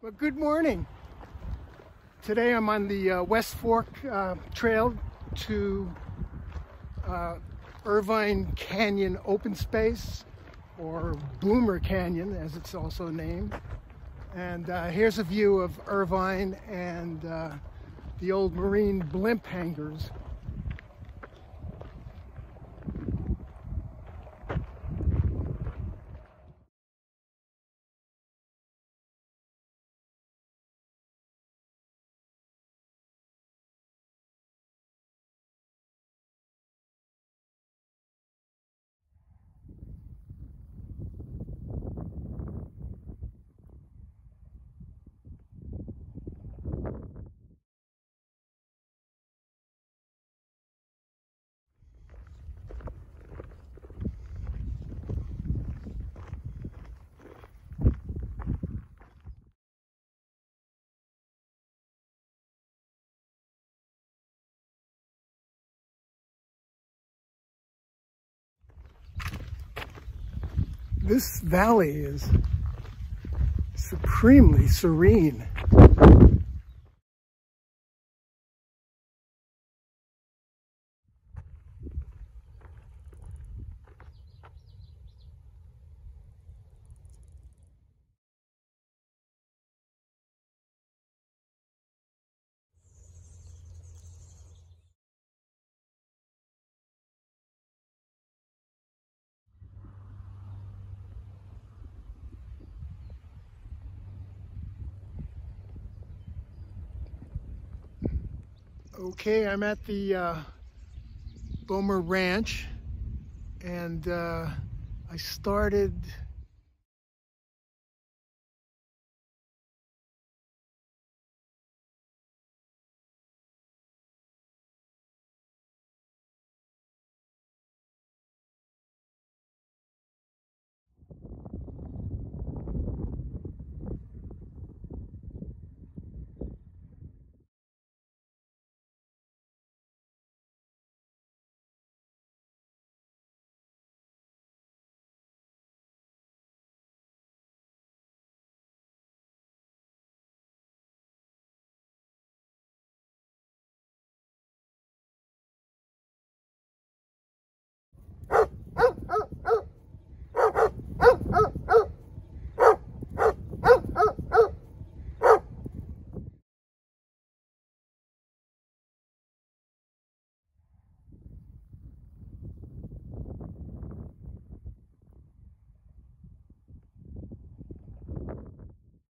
Well, good morning. Today I'm on the uh, West Fork uh, Trail to uh, Irvine Canyon Open Space, or Bommer Canyon as it's also named. And uh, here's a view of Irvine and uh, the old Marine blimp hangars This valley is supremely serene. Okay, I'm at the uh, Bommer Ranch and uh, I started